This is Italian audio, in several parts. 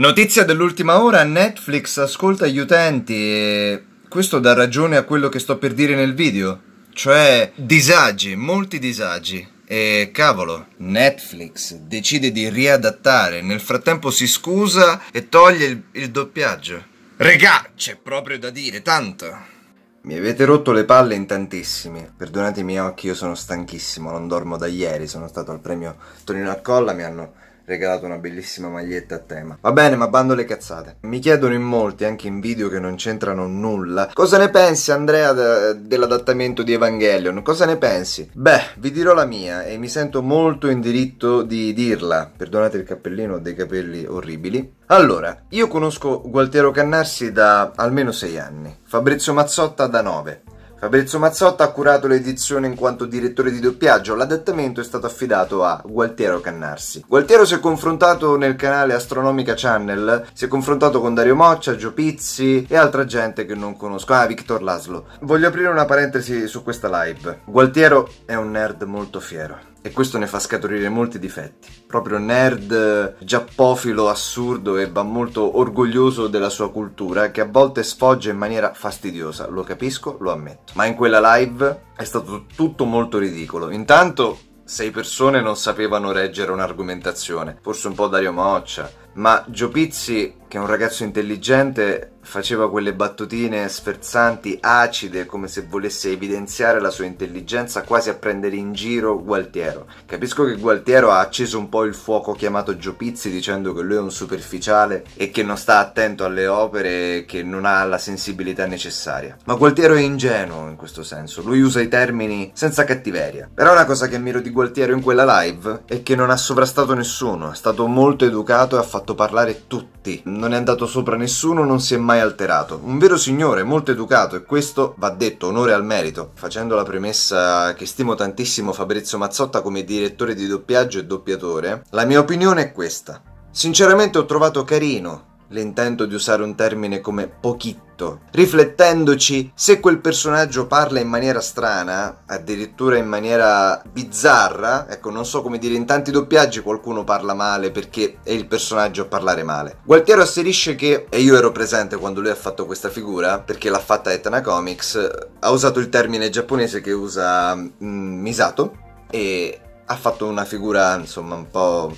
Notizia dell'ultima ora, Netflix ascolta gli utenti e questo dà ragione a quello che sto per dire nel video, cioè disagi, molti disagi. E cavolo, Netflix decide di riadattare, nel frattempo si scusa e toglie il, il doppiaggio. Regà, c'è proprio da dire, tanto. Mi avete rotto le palle in tantissimi. Perdonate i miei occhi, io sono stanchissimo, non dormo da ieri, sono stato al premio Tonino Accolla, mi hanno regalato una bellissima maglietta a tema. Va bene, ma bando le cazzate. Mi chiedono in molti, anche in video che non c'entrano nulla, cosa ne pensi Andrea de- dell'adattamento di Evangelion? Cosa ne pensi? Beh, vi dirò la mia e mi sento molto in diritto di dirla. Perdonate il cappellino, ho dei capelli orribili. Allora, io conosco Gualtiero Cannarsi da almeno sei anni, Fabrizio Mazzotta da nove. Fabrizio Mazzotta ha curato l'edizione in quanto direttore di doppiaggio, l'adattamento è stato affidato a Gualtiero Cannarsi. Gualtiero si è confrontato nel canale Astronomica Channel, si è confrontato con Dario Moccia, Gio Pizzi e altra gente che non conosco, ah Victor Laszlo. Voglio aprire una parentesi su questa live. Gualtiero è un nerd molto fiero e questo ne fa scaturire molti difetti. Proprio nerd, giappofilo, assurdo e va molto orgoglioso della sua cultura che a volte sfoggia in maniera fastidiosa, lo capisco, lo ammetto. Ma in quella live è stato tutto molto ridicolo. Intanto sei persone non sapevano reggere un'argomentazione, forse un po' Dario Moccia, ma Gio Pizzi, che è un ragazzo intelligente, faceva quelle battutine sferzanti, acide, come se volesse evidenziare la sua intelligenza, quasi a prendere in giro Gualtiero. Capisco che Gualtiero ha acceso un po' il fuoco chiamato Gio Pizzi dicendo che lui è un superficiale e che non sta attento alle opere e che non ha la sensibilità necessaria. Ma Gualtiero è ingenuo in questo senso, lui usa i termini senza cattiveria. Però una cosa che ammiro di Gualtiero in quella live è che non ha sovrastato nessuno, è stato molto educato e ha fatto parlare tutti. Non è andato sopra nessuno, non si è mai alterato. Un vero signore, molto educato e questo va detto, onore al merito. Facendo la premessa che stimo tantissimo Fabrizio Mazzotta come direttore di doppiaggio e doppiatore, la mia opinione è questa. Sinceramente ho trovato carino l'intento di usare un termine come pochitto, riflettendoci se quel personaggio parla in maniera strana, addirittura in maniera bizzarra, ecco non so come dire, in tanti doppiaggi qualcuno parla male perché è il personaggio a parlare male. Gualtiero asserisce che, e io ero presente quando lui ha fatto questa figura, perché l'ha fatta Etna Comics, ha usato il termine giapponese che usa mm, Misato e ha fatto una figura insomma un po'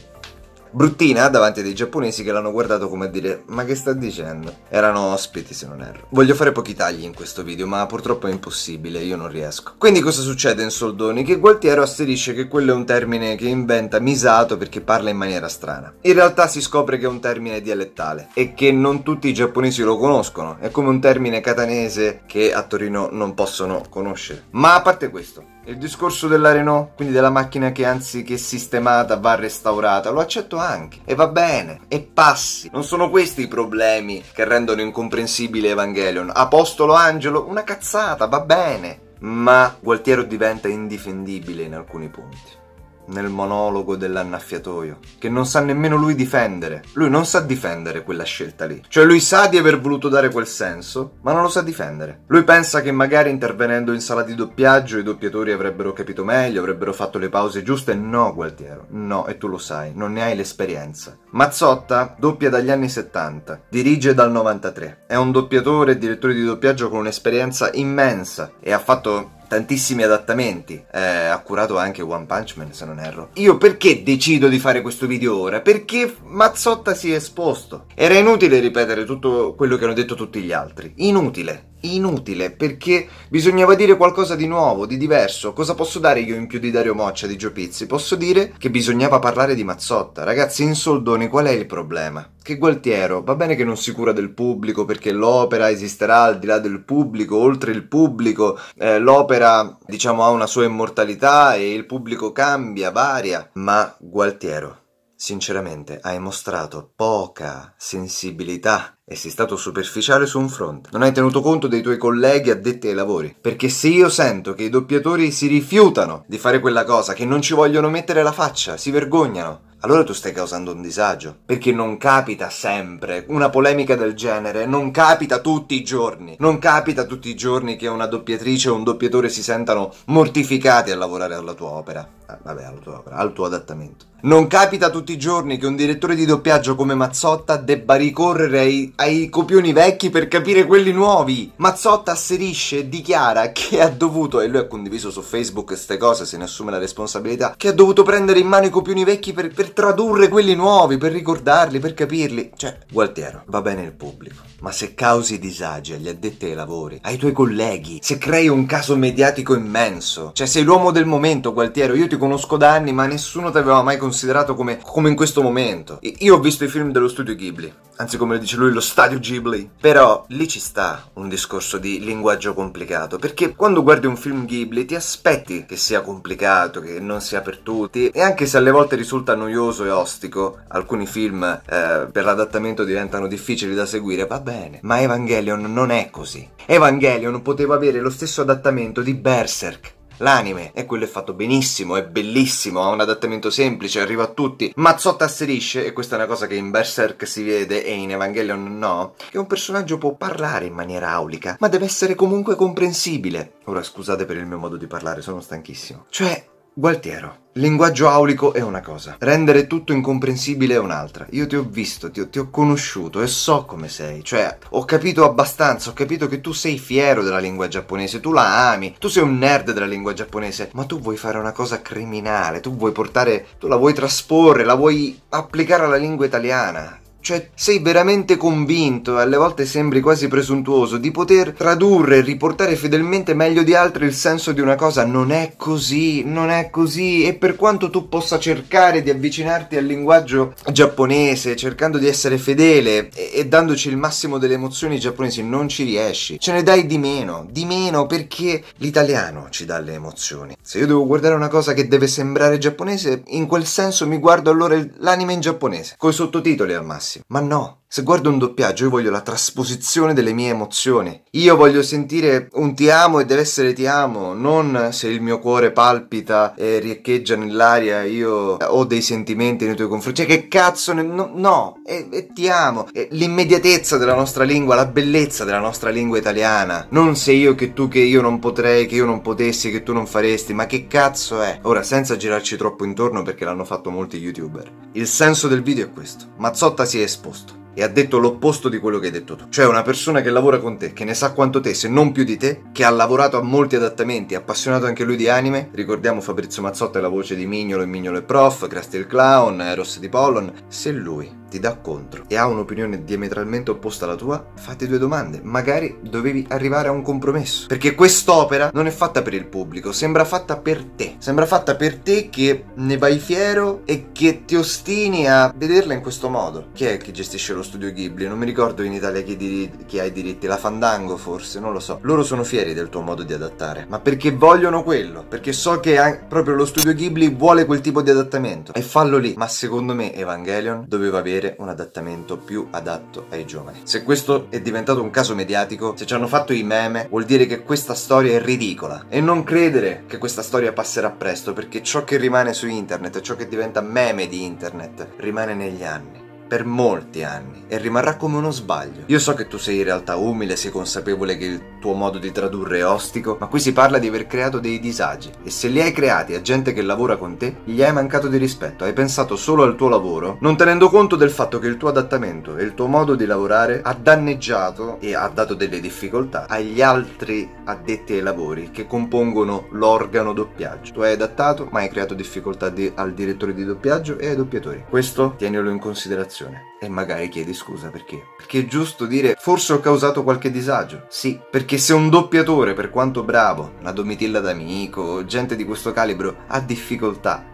bruttina davanti a dei giapponesi che l'hanno guardato come a dire ma che sta dicendo? Erano ospiti se non erro. Voglio fare pochi tagli in questo video ma purtroppo è impossibile, io non riesco. Quindi cosa succede in soldoni? Che Gualtiero asserisce che quello è un termine che inventa Misato perché parla in maniera strana. In realtà si scopre che è un termine dialettale e che non tutti i giapponesi lo conoscono, è come un termine catanese che a Torino non possono conoscere. Ma a parte questo, il discorso della Renault, quindi della macchina che anziché sistemata va restaurata, lo accetto anche. E va bene. E passi. Non sono questi i problemi che rendono incomprensibile Evangelion. Apostolo Angelo, una cazzata, va bene. Ma Gualtiero diventa indifendibile in alcuni punti nel monologo dell'annaffiatoio, che non sa nemmeno lui difendere. Lui non sa difendere quella scelta lì. Cioè lui sa di aver voluto dare quel senso, ma non lo sa difendere. Lui pensa che magari intervenendo in sala di doppiaggio i doppiatori avrebbero capito meglio, avrebbero fatto le pause giuste. No, Gualtiero, no, e tu lo sai, non ne hai l'esperienza. Mazzotta doppia dagli anni 70, dirige dal 93. È un doppiatore e direttore di doppiaggio con un'esperienza immensa e ha fatto tantissimi adattamenti. Eh, ha curato anche One Punch Man, se non erro. Io perché decido di fare questo video ora? Perché Mazzotta si è esposto. Era inutile ripetere tutto quello che hanno detto tutti gli altri. Inutile inutile perché bisognava dire qualcosa di nuovo, di diverso. Cosa posso dare io in più di Dario Moccia, di Gio Pizzi? Posso dire che bisognava parlare di Mazzotta. Ragazzi, in soldoni qual è il problema? Che Gualtiero va bene che non si cura del pubblico perché l'opera esisterà al di là del pubblico, oltre il pubblico, eh, l'opera diciamo ha una sua immortalità e il pubblico cambia, varia, ma Gualtiero sinceramente hai mostrato poca sensibilità e sei stato superficiale su un fronte. Non hai tenuto conto dei tuoi colleghi addetti ai lavori. Perché se io sento che i doppiatori si rifiutano di fare quella cosa, che non ci vogliono mettere la faccia, si vergognano, allora tu stai causando un disagio. Perché non capita sempre. Una polemica del genere non capita tutti i giorni. Non capita tutti i giorni che una doppiatrice o un doppiatore si sentano mortificati a lavorare alla tua opera. Eh, vabbè, autoopera, al tuo adattamento. Non capita tutti i giorni che un direttore di doppiaggio come Mazzotta debba ricorrere ai, ai, copioni vecchi per capire quelli nuovi. Mazzotta asserisce e dichiara che ha dovuto, e lui ha condiviso su Facebook queste cose, se ne assume la responsabilità, che ha dovuto prendere in mano i copioni vecchi per, per tradurre quelli nuovi, per ricordarli, per capirli. Cioè, Gualtiero, va bene il pubblico, ma se causi disagi agli addetti ai lavori, ai tuoi colleghi, se crei un caso mediatico immenso, cioè sei l'uomo del momento, Gualtiero, io ti conosco da anni, ma nessuno ti aveva mai considerato come, come in questo momento. Io ho visto i film dello studio Ghibli, anzi come dice lui lo stadio Ghibli, però lì ci sta un discorso di linguaggio complicato, perché quando guardi un film Ghibli ti aspetti che sia complicato, che non sia per tutti, e anche se alle volte risulta noioso e ostico, alcuni film eh, per l'adattamento diventano difficili da seguire, va bene, ma Evangelion non è così. Evangelion poteva avere lo stesso adattamento di Berserk, l'anime e quello è fatto benissimo, è bellissimo, ha un adattamento semplice, arriva a tutti. Mazzotta asserisce, e questa è una cosa che in Berserk si vede e in Evangelion no, che un personaggio può parlare in maniera aulica, ma deve essere comunque comprensibile. Ora scusate per il mio modo di parlare, sono stanchissimo. Cioè, Gualtiero. Linguaggio aulico è una cosa, rendere tutto incomprensibile è un'altra. Io ti ho visto, ti ho, ti ho, conosciuto e so come sei. Cioè, ho capito abbastanza, ho capito che tu sei fiero della lingua giapponese, tu la ami, tu sei un nerd della lingua giapponese, ma tu vuoi fare una cosa criminale, tu vuoi portare, tu la vuoi trasporre, la vuoi applicare alla lingua italiana. Cioè, sei veramente convinto, e alle volte sembri quasi presuntuoso, di poter tradurre e riportare fedelmente meglio di altri il senso di una cosa. Non è così, non è così. E per quanto tu possa cercare di avvicinarti al linguaggio giapponese, cercando di essere fedele e, e dandoci il massimo delle emozioni giapponesi, non ci riesci. Ce ne dai di meno, di meno perché l'italiano ci dà le emozioni. Se io devo guardare una cosa che deve sembrare giapponese, in quel senso mi guardo allora l'anime in giapponese, coi sottotitoli al massimo massimo. Ma no, se guardo un doppiaggio io voglio la trasposizione delle mie emozioni. Io voglio sentire un ti amo e deve essere ti amo, non se il mio cuore palpita e riecheggia nell'aria io ho dei sentimenti nei tuoi confronti. Cioè che cazzo, ne... no, no è, è ti amo. È l'immediatezza della nostra lingua, la bellezza della nostra lingua italiana. Non se io che tu che io non potrei, che io non potessi, che tu non faresti, ma che cazzo è? Ora senza girarci troppo intorno perché l'hanno fatto molti youtuber. Il senso del video è questo. Mazzotta si è esposto e ha detto l'opposto di quello che hai detto tu. Cioè una persona che lavora con te, che ne sa quanto te, se non più di te, che ha lavorato a molti adattamenti, appassionato anche lui di anime. Ricordiamo Fabrizio Mazzotta è la voce di Mignolo e Mignolo e Prof, Krusty il Clown, Eros di Pollon. Se lui ti dà contro e ha un'opinione diametralmente opposta alla tua, fate due domande. Magari dovevi arrivare a un compromesso. Perché quest'opera non è fatta per il pubblico, sembra fatta per te. Sembra fatta per te che ne vai fiero e che ti ostini a vederla in questo modo. Chi è che gestisce lo studio Ghibli? Non mi ricordo in Italia chi, diri- chi ha i diritti, la Fandango forse, non lo so. Loro sono fieri del tuo modo di adattare, ma perché vogliono quello, perché so che proprio lo studio Ghibli vuole quel tipo di adattamento e fallo lì. Ma secondo me Evangelion doveva avere avere un adattamento più adatto ai giovani. Se questo è diventato un caso mediatico, se ci hanno fatto i meme, vuol dire che questa storia è ridicola. E non credere che questa storia passerà presto, perché ciò che rimane su internet, ciò che diventa meme di internet, rimane negli anni per molti anni e rimarrà come uno sbaglio. Io so che tu sei in realtà umile, sei consapevole che il tuo modo di tradurre è ostico, ma qui si parla di aver creato dei disagi e se li hai creati a gente che lavora con te, gli hai mancato di rispetto, hai pensato solo al tuo lavoro, non tenendo conto del fatto che il tuo adattamento e il tuo modo di lavorare ha danneggiato e ha dato delle difficoltà agli altri addetti ai lavori che compongono l'organo doppiaggio. Tu hai adattato, ma hai creato difficoltà di, al direttore di doppiaggio e ai doppiatori. Questo tienilo in considerazione situazione e magari chiedi scusa perché. Perché è giusto dire forse ho causato qualche disagio. Sì, perché se un doppiatore, per quanto bravo, una domitilla d'amico, gente di questo calibro, ha difficoltà.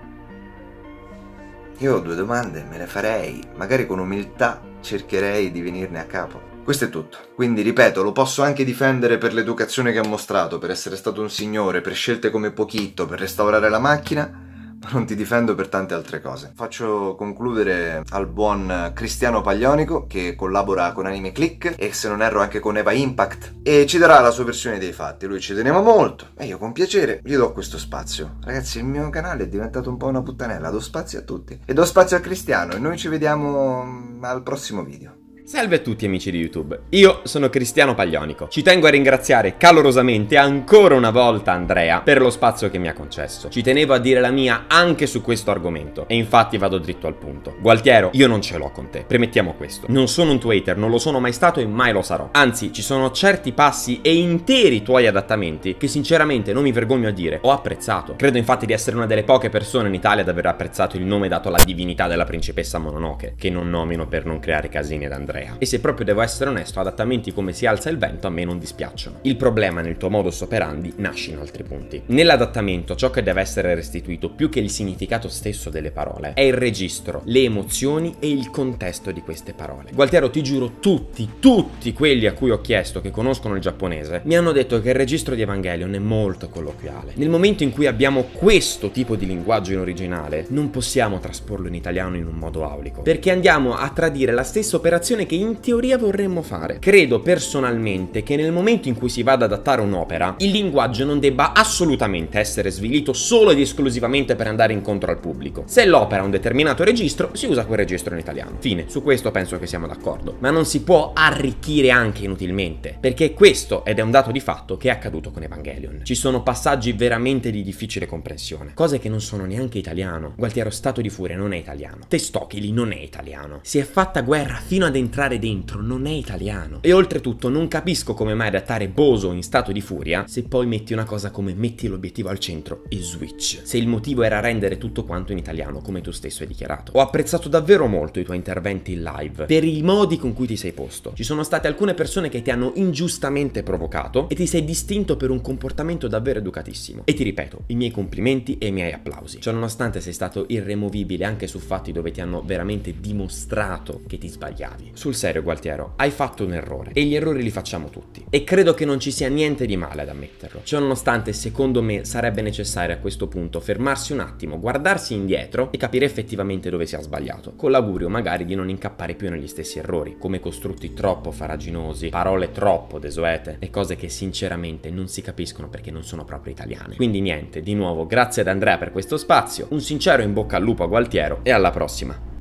Io ho due domande, me le farei, magari con umiltà cercherei di venirne a capo. Questo è tutto. Quindi, ripeto, lo posso anche difendere per l'educazione che ha mostrato, per essere stato un signore, per scelte come Pochitto, per restaurare la macchina, non ti difendo per tante altre cose. Faccio concludere al buon Cristiano Paglionico che collabora con Anime Click e se non erro anche con Eva Impact e ci darà la sua versione dei fatti. Lui ci teneva molto e io con piacere gli do questo spazio. Ragazzi, il mio canale è diventato un po' una puttanella, do spazio a tutti e do spazio a Cristiano e noi ci vediamo al prossimo video. Salve a tutti amici di YouTube, io sono Cristiano Paglionico. Ci tengo a ringraziare calorosamente ancora una volta Andrea per lo spazio che mi ha concesso. Ci tenevo a dire la mia anche su questo argomento e infatti vado dritto al punto. Gualtiero, io non ce l'ho con te, premettiamo questo. Non sono un tuo hater, non lo sono mai stato e mai lo sarò. Anzi, ci sono certi passi e interi tuoi adattamenti che sinceramente non mi vergogno a dire, ho apprezzato. Credo infatti di essere una delle poche persone in Italia ad aver apprezzato il nome dato alla divinità della principessa Mononoke, che non nomino per non creare casini ad Andrea. Andrea. E se proprio devo essere onesto, adattamenti come si alza il vento a me non dispiacciono. Il problema nel tuo modus operandi nasce in altri punti. Nell'adattamento ciò che deve essere restituito più che il significato stesso delle parole è il registro, le emozioni e il contesto di queste parole. Gualtiero, ti giuro, tutti, tutti quelli a cui ho chiesto che conoscono il giapponese mi hanno detto che il registro di Evangelion è molto colloquiale. Nel momento in cui abbiamo questo tipo di linguaggio in originale, non possiamo trasporlo in italiano in un modo aulico, perché andiamo a tradire la stessa operazione che in teoria vorremmo fare. Credo personalmente che nel momento in cui si va ad adattare un'opera, il linguaggio non debba assolutamente essere svilito solo ed esclusivamente per andare incontro al pubblico. Se l'opera ha un determinato registro, si usa quel registro in italiano. Fine, su questo penso che siamo d'accordo. Ma non si può arricchire anche inutilmente, perché questo, ed è un dato di fatto, che è accaduto con Evangelion. Ci sono passaggi veramente di difficile comprensione, cose che non sono neanche italiano. Gualtiero Stato di Furia non è italiano. Testokili non è italiano. Si è fatta guerra fino ad entrare entrare dentro non è italiano. E oltretutto non capisco come mai adattare Boso in stato di furia se poi metti una cosa come metti l'obiettivo al centro e switch. Se il motivo era rendere tutto quanto in italiano, come tu stesso hai dichiarato. Ho apprezzato davvero molto i tuoi interventi in live, per i modi con cui ti sei posto. Ci sono state alcune persone che ti hanno ingiustamente provocato e ti sei distinto per un comportamento davvero educatissimo. E ti ripeto, i miei complimenti e i miei applausi. Ciononostante sei stato irremovibile anche su fatti dove ti hanno veramente dimostrato che ti sbagliavi. Sul serio, Gualtiero, hai fatto un errore e gli errori li facciamo tutti. E credo che non ci sia niente di male ad ammetterlo. Ciononostante, secondo me sarebbe necessario a questo punto fermarsi un attimo, guardarsi indietro e capire effettivamente dove si ha sbagliato. Con l'augurio magari di non incappare più negli stessi errori, come costrutti troppo faraginosi, parole troppo desuete e cose che sinceramente non si capiscono perché non sono proprio italiane. Quindi niente, di nuovo, grazie ad Andrea per questo spazio, un sincero in bocca al lupo a Gualtiero e alla prossima.